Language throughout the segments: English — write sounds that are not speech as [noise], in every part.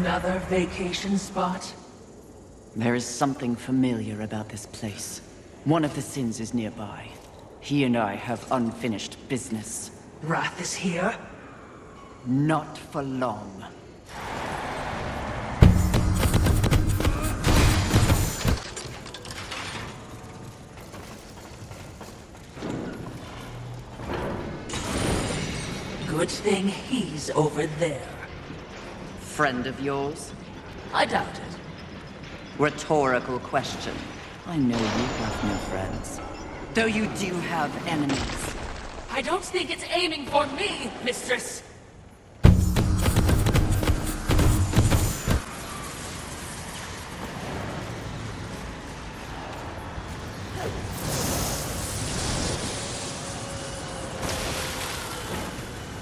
Another vacation spot? There is something familiar about this place. One of the sins is nearby. He and I have unfinished business. Wrath is here? Not for long. Good thing he's over there. Friend of yours? I doubt it. Rhetorical question. I know you have no friends. Though you do have enemies. I don't think it's aiming for me, mistress!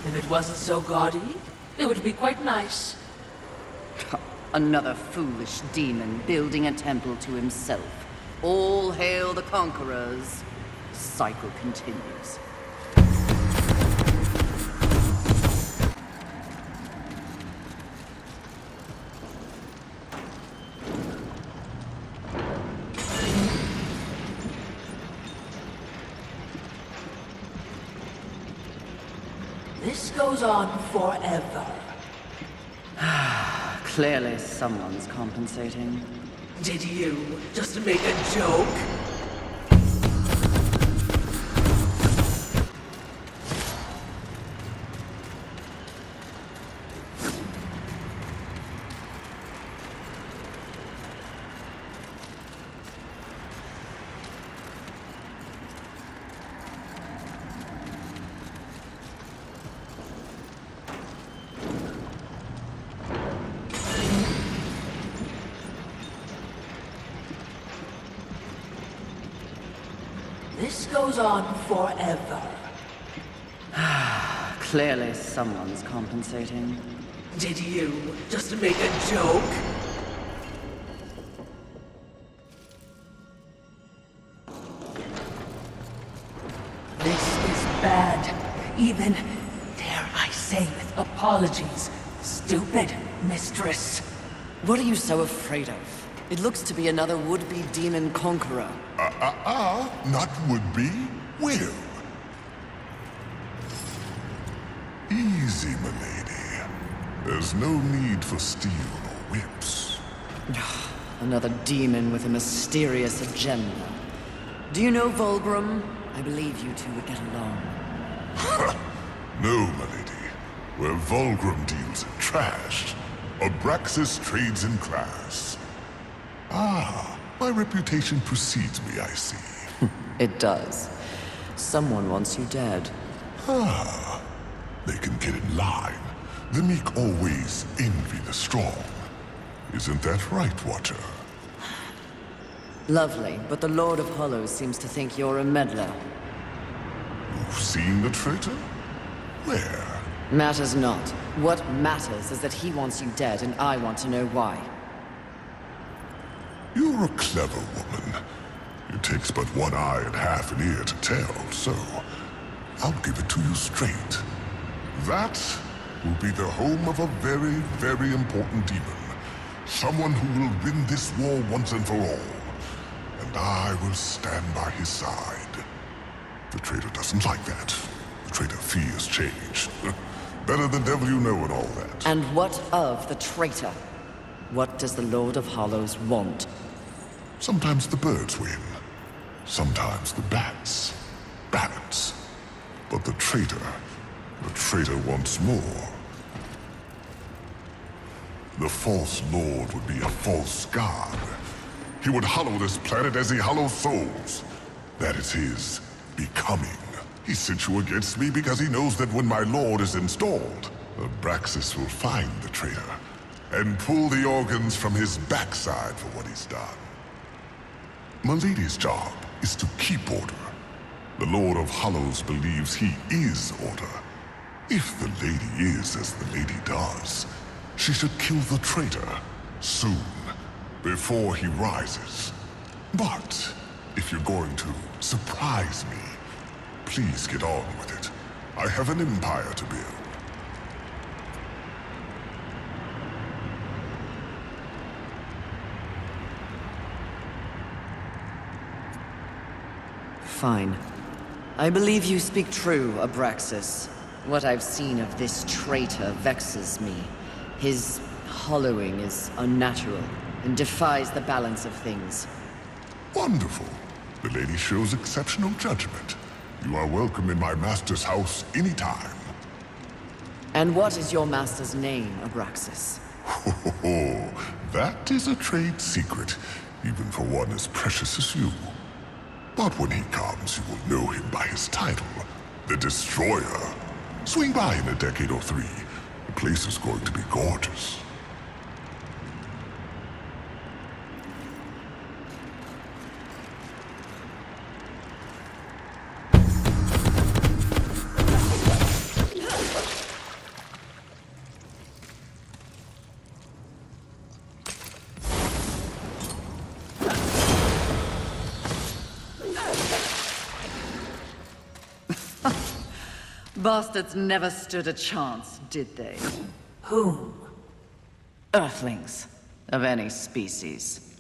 If it wasn't so gaudy, it would be quite nice. Another foolish demon building a temple to himself. All hail the conquerors. The cycle continues. This goes on forever. Clearly someone's compensating. Did you just make a joke? This goes on forever. [sighs] Clearly someone's compensating. Did you just make a joke? This is bad. Even, dare I say with apologies, stupid mistress. What are you so afraid of? It looks to be another would-be demon conqueror. Ah, ah, ah! not would be, will. Easy, milady. There's no need for steel or whips. [sighs] Another demon with a mysterious agenda. Do you know Vulgrim? I believe you two would get along. [laughs] No, milady. Where Vulgrim deals in trash, Abraxas trades in class. Ah, my reputation precedes me, I see. [laughs] It does. Someone wants you dead. Ah, they can get in line. The meek always envy the strong. Isn't that right, Watcher? Lovely, but the Lord of Hollows seems to think you're a meddler. You've seen the traitor? Where? Matters not. What matters is that he wants you dead, and I want to know why. You're a clever woman. It takes but one eye and half an ear to tell, so I'll give it to you straight. That will be the home of a very, very important demon. Someone who will win this war once and for all. And I will stand by his side. The traitor doesn't like that. The traitor fears change. [laughs] Better the devil you know and all that. And what of the traitor? What does the Lord of Hollows want? Sometimes the birds win. Sometimes the bats. Balance. But the traitor, the traitor wants more. The false lord would be a false god. He would hollow this planet as he hollows souls. That is his becoming. He sent you against me because he knows that when my lord is installed, Abraxas will find the traitor and pull the organs from his backside for what he's done. Milady's job is to keep order. The Lord of Hollows believes he is order. If the lady is as the lady does, she should kill the traitor soon, before he rises. But if you're going to surprise me, please get on with it. I have an empire to build. Fine. I believe you speak true, Abraxas. What I've seen of this traitor vexes me. His hollowing is unnatural and defies the balance of things. Wonderful. The lady shows exceptional judgment. You are welcome in my master's house anytime. And what is your master's name, Abraxas? [laughs] Oh, that is a trade secret, even for one as precious as you. But when he comes, you will know him by his title, the Destroyer. Swing by in a decade or three. The place is going to be gorgeous. Bastards never stood a chance, did they? Whom? Earthlings. Of any species.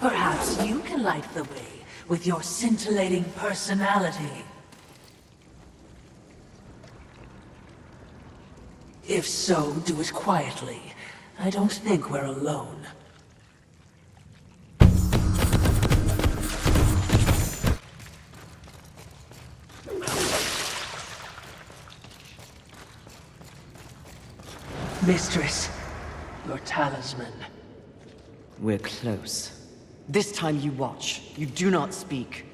Perhaps you can light the way with your scintillating personality. If so, do it quietly. I don't think we're alone. Mistress, your talisman. We're close. This time you watch. You do not speak.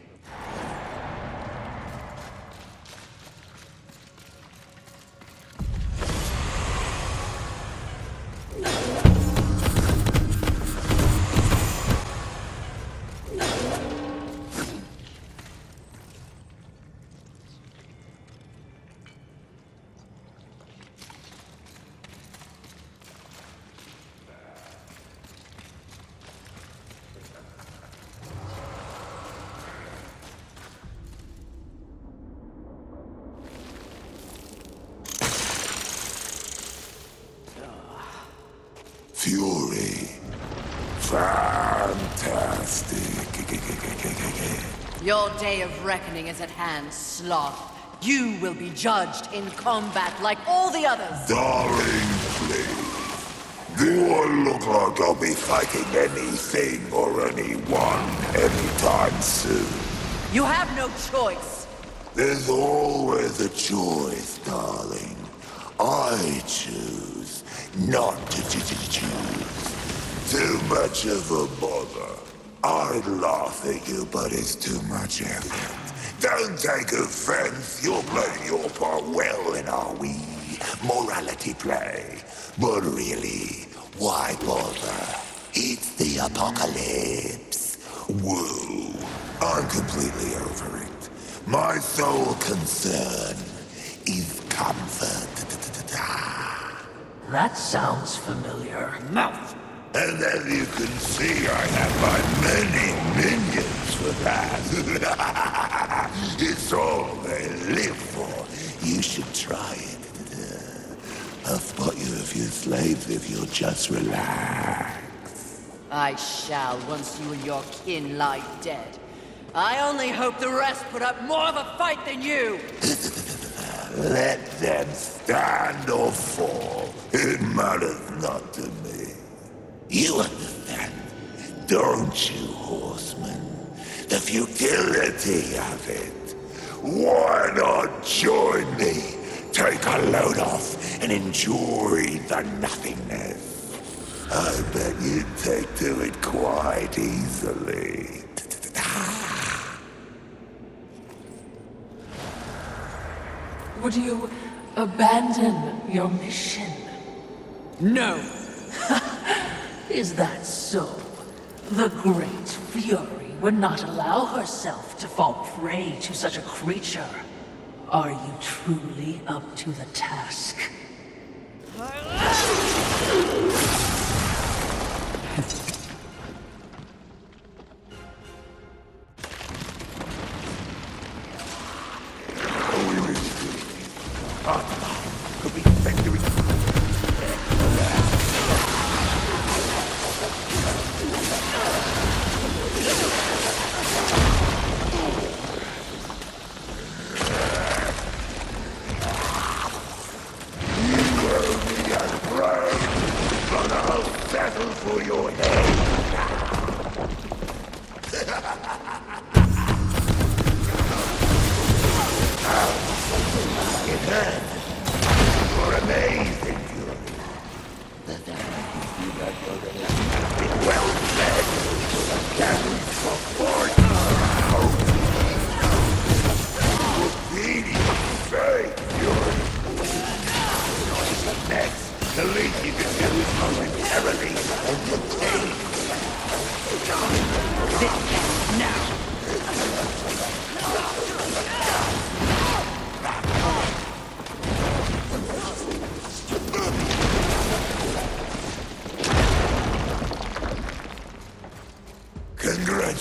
Your day of reckoning is at hand, Sloth. You will be judged in combat like all the others. Darling, please. Do I look like I'll be fighting anything or anyone anytime soon? You have no choice. There's always a choice, darling. I choose not to ch- ch- choose. Too much of a bother. I'd laugh at you, but it's too much effort. Don't take offense. You're playing your part well in our wee morality play. But really, why bother? It's the apocalypse. Woo. I'm completely over it. My sole concern is comfort. That sounds familiar. Mouth! And as you can see, I have my many minions for that. [laughs] it's all they live for. You should try it. Uh, I'll spot you a few slaves if you'll just relax. I shall once you and your kin lie dead. I only hope the rest put up more of a fight than you! [laughs] Let them stand or fall. It matters not to me. You understand, don't you, horseman? The futility of it. Why not join me? Take a load off and enjoy the nothingness. I bet you'd take to it quite easily. Would you abandon your mission? No! Is that so? The Great Fury would not allow herself to fall prey to such a creature. Are you truly up to the task? [laughs] for well fed. Damage for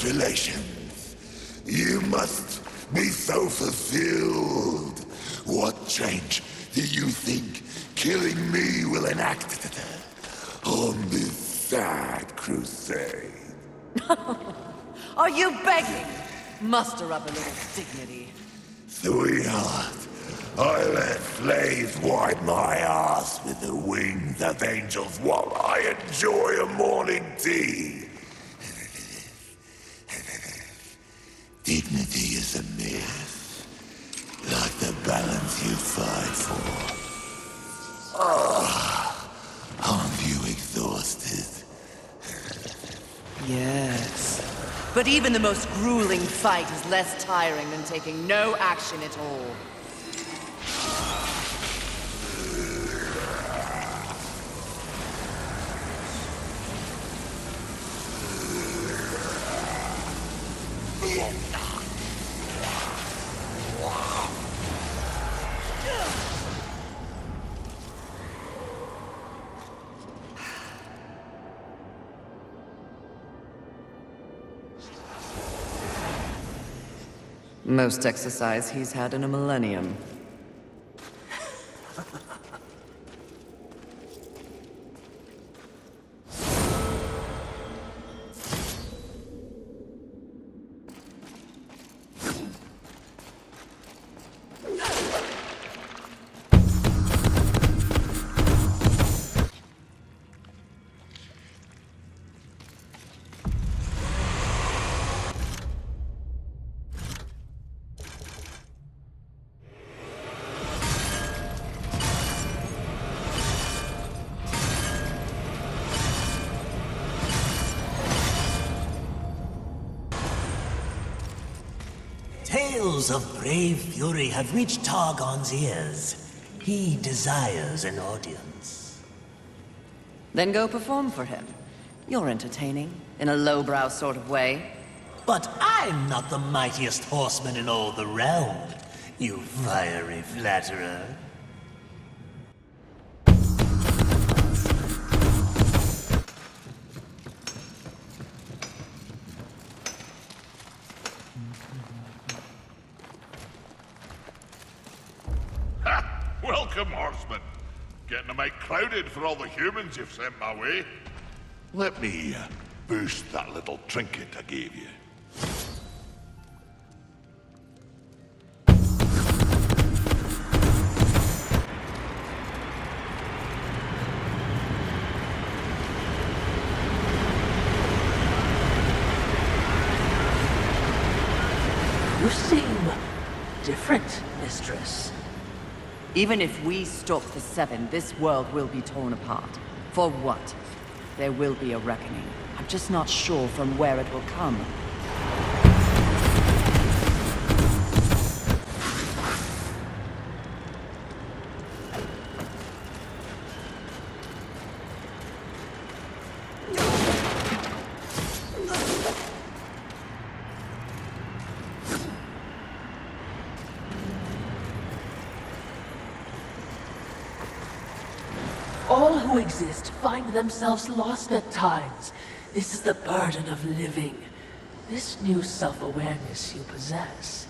Congratulations. You must be so fulfilled. What change do you think killing me will enact on this sad crusade? [laughs] Are you begging? Muster up a little dignity. Sweetheart, I let slaves wipe my ass with the wings of angels while I enjoy a morning tea. Dignity is a myth, like the balance you fight for. Ah, aren't you exhausted? Yes. But even the most grueling fight is less tiring than taking no action at all. Most exercise he's had in a millennium. Tales of brave fury have reached Targon's ears. He desires an audience. Then go perform for him. You're entertaining, in a lowbrow sort of way. But I'm not the mightiest horseman in all the realm, you fiery flatterer. Getting I crowded for all the humans you've sent my way. Let me uh, boost that little trinket I gave you. You seem different, mistress. Even if we stop the Seven, this world will be torn apart. For what? There will be a reckoning. I'm just not sure from where it will come. Exist find themselves lost at times. This is the burden of living. This new self-awareness you possess.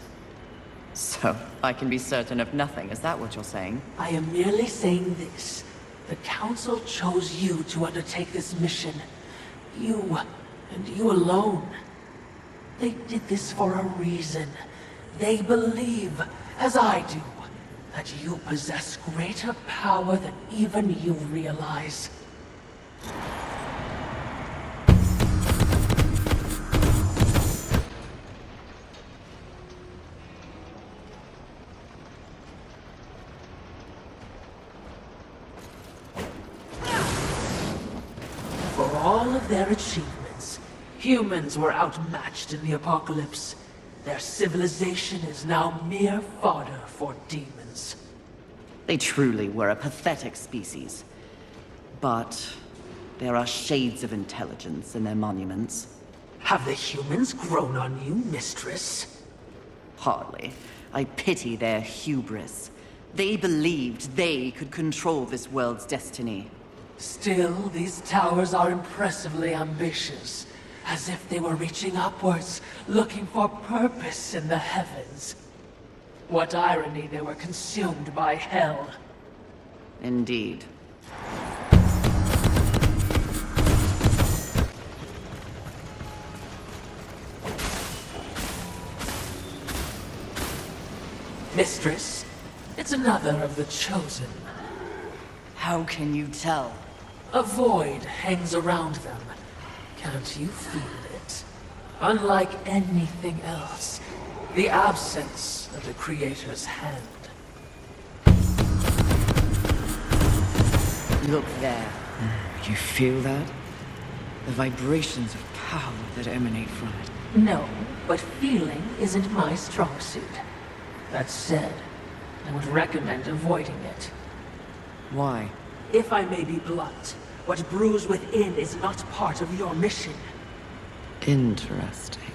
So, I can be certain of nothing, is that what you're saying? I am merely saying this. The Council chose you to undertake this mission. You, and you alone. They did this for a reason. They believe, as I do, that you possess greater power than even you realize. For all of their achievements, humans were outmatched in the apocalypse. Their civilization is now mere fodder for demons. They truly were a pathetic species. But there are shades of intelligence in their monuments. Have the humans grown on you, mistress? Hardly. I pity their hubris. They believed they could control this world's destiny. Still, these towers are impressively ambitious. As if they were reaching upwards, looking for purpose in the heavens. What irony they were consumed by hell. Indeed. Mistress, it's another of the Chosen. How can you tell? A void hangs around them. Can't you feel it? Unlike anything else, the absence of the Creator's hand. Look there. You feel that? The vibrations of power that emanate from it. No, but feeling isn't my strong suit. That said, I would recommend avoiding it. Why? If I may be blunt, what brews within is not part of your mission. Interesting.